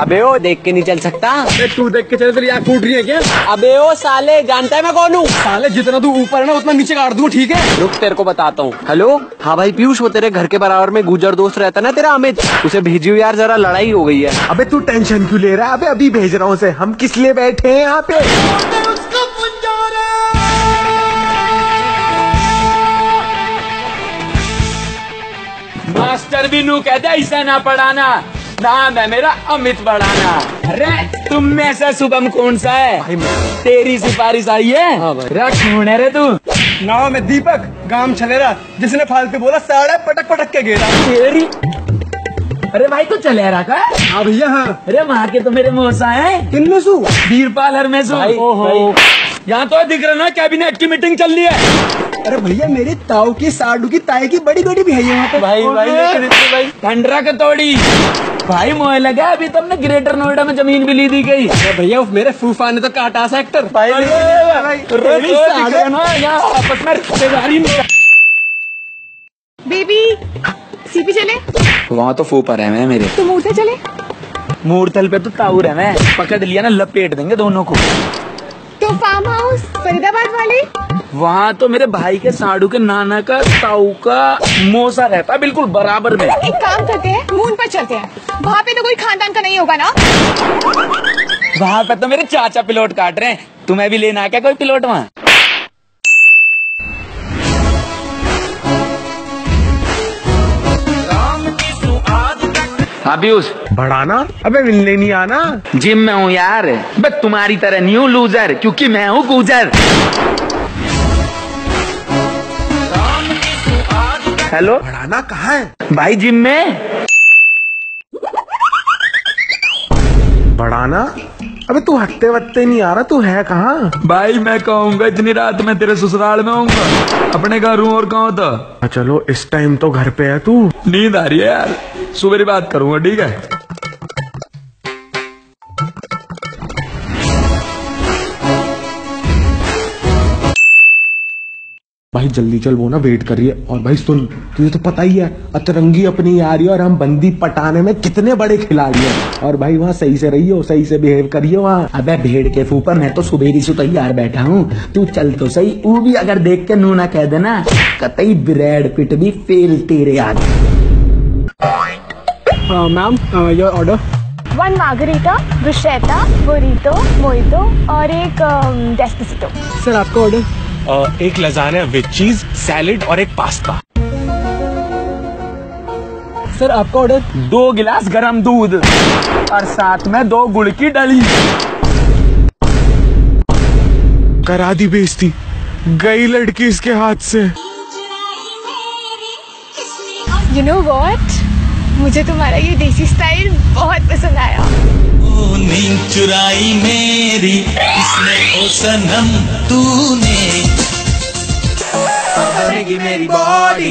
अबे ओ देख के नहीं चल सकता। तू देख के चले तेरी आँख फूट रही है क्या? अबे ओ साले जानता है मैं कौन हूँ? साले जितना तू ऊपर है ना उतना नीचे काट दूँगा ठीक है? रुक तेरे को बताता हूँ। हेलो? हाँ भाई पीयूष वो तेरे घर के बराबर में गुजर दोस्त रहता ना तेरा अमित? उसे भेजियो यार जरा लड़ाई हो गई है। अबे तू टेंशन क्यों ले रहा है? अबे अभी भेज रहा हूँ उसे। हम किस लिए बैठे हैं यहाँ पे? मास्टर भी नू कहते ऐसा ना पढ़ाना। नाम है मेरा अमित बढ़ाना अरे तुम में से शुभम कौन सा है? तेरी सिफारिश आई है? अरे कौन है रे तू? नाव में दीपक गाँव छलेरा जिसने फालतू बोला साड़ा पटक पटक के गिरा। तेरी अरे भाई तू चले रहा का हाँ? भैया हाँ। अरे वहाँ के तो मेरे मौसा है। किन में सू वीरपाल हरमेशु भाई, ओहो। यहाँ तो दिख रहा ना कैबिनेट की मीटिंग चल रही है। अरे भैया मेरी ताऊ की साडू की ताई की बड़ी बड़ी भी है यहाँ पे। भाई भाई ठंडरा का तोड़ी। भाई मोह लगा अभी तुमने ग्रेटर नोएडा में ज़मीन भी ली दी गई। अरे भैया मेरे फूफा ने तो काटा सेक्टर भाई आपस में रिश्तेदारी बेबी सीपी चले? वहाँ तो फूफा रहे मैं मेरे। तो मूर्ते चले? मूर्तल पे तो ताऊ रहे मैं पकड़ लिया ना लपेट देंगे दोनों को। फार्म हाउस फरीदाबाद वाले? वहाँ तो मेरे भाई के साड़ू के नाना का ताऊ का मोसा रहता है बिल्कुल बराबर में। एक काम करते हैं मून पर चलते हैं। वहाँ पे तो कोई खानदान का नहीं होगा ना? वहाँ पे तो मेरे चाचा पिलोट काट रहे हैं। तुम्हें भी लेना है क्या कोई पिलोट वहाँ? पीयूष बढ़ाना? अबे मिलने नहीं आना। जिम में हूँ यार। बस तुम्हारी तरह नहीं हूँ लूजर क्योंकि मैं हूँ गुजर। हेलो बढ़ाना कहाँ है? भाई जिम में? बढ़ाना? अबे तू हटते वटते नहीं आ रहा तू है कहा? भाई मैं कहूँगा इतनी रात में तेरे ससुराल में आऊँगा अपने घर हूँ और कहा था हाँ, चलो इस टाइम तो घर पे है तू। नींद आ रही है यार। सुबह बात करूँगा ठीक है? भाई जल्दी चल वो ना वेट करिए। और भाई सुन तुझे तो पता ही है अतरंगी अपनी आ रही है और हम बंदी पटाने में कितने बड़े खिलाड़ी हैं। और भाई वहाँ सही से रहिए सही से बिहेव करिए वहाँ। अबे भेड़ के फूफा मैं तो सुबेरी से तैयार बैठा हूँ। तू चल तो सही वो भी अगर देख के नूना कह देना कतई ब्रेड पिट भी फेल तेरे आगे ma'am your order one margherita bruschetta burrito mojito और एक डेस्पिसिटो सर आपका ऑर्डर एक लजाना विद चीज़ सैलेड और एक पास्ता सर आपका ऑर्डर दो गिलास गरम दूध और साथ में दो गुड़ की डली. करा दी बेइज्जती. गई लड़की इसके हाथ से. यू नो वॉट मुझे तुम्हारा ये देसी स्टाइल बहुत पसंद आया. ओ नींद चुराई मेरी इसने ओ सनम तूने मेरी बॉडी